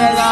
Canada.